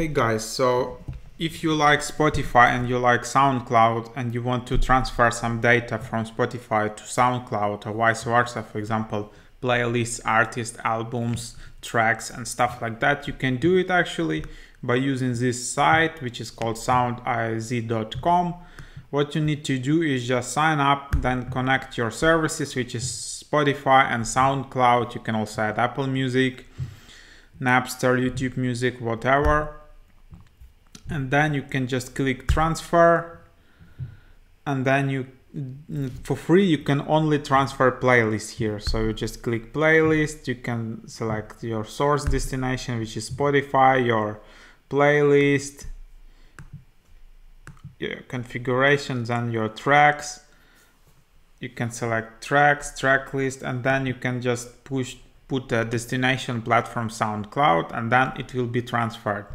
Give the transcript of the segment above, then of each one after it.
Hey guys, so if you like Spotify and you like SoundCloud and you want to transfer some data from Spotify to SoundCloud or vice versa, for example, playlists, artists, albums, tracks, and stuff like that, you can do it actually by using this site, which is called soundiiz.com. What you need to do is just sign up, then connect your services, which is Spotify and SoundCloud. You can also add Apple Music, Napster, YouTube Music, whatever and then you can just click transfer. And then you for free you can only transfer playlist here. So you just click playlist. You can select your source destination which is spotify your playlist your configurations and your tracks. You can select tracks track list and then you can just push put a destination platform soundcloud and then it will be transferred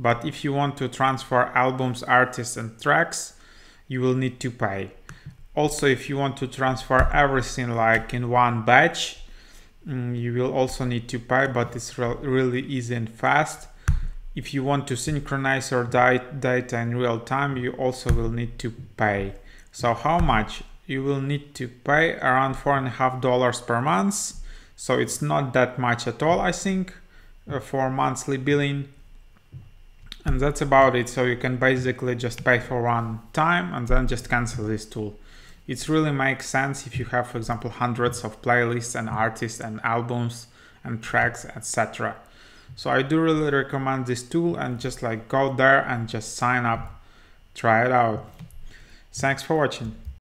but if you want to transfer albums, artists and tracks, you will need to pay. Also, if you want to transfer everything like in one batch, mm, you will also need to pay, but it's re really easy and fast. If you want to synchronize your data in real time, you also will need to pay. So how much? You will need to pay around four and a half dollars per month. So it's not that much at all, I think, uh, for monthly billing. And that's about it. So you can basically just pay for one time and then just cancel this tool. It really makes sense if you have for example hundreds of playlists and artists and albums and tracks etc so i do really recommend this tool and just like go there and just sign up. Try it out. Thanks for watching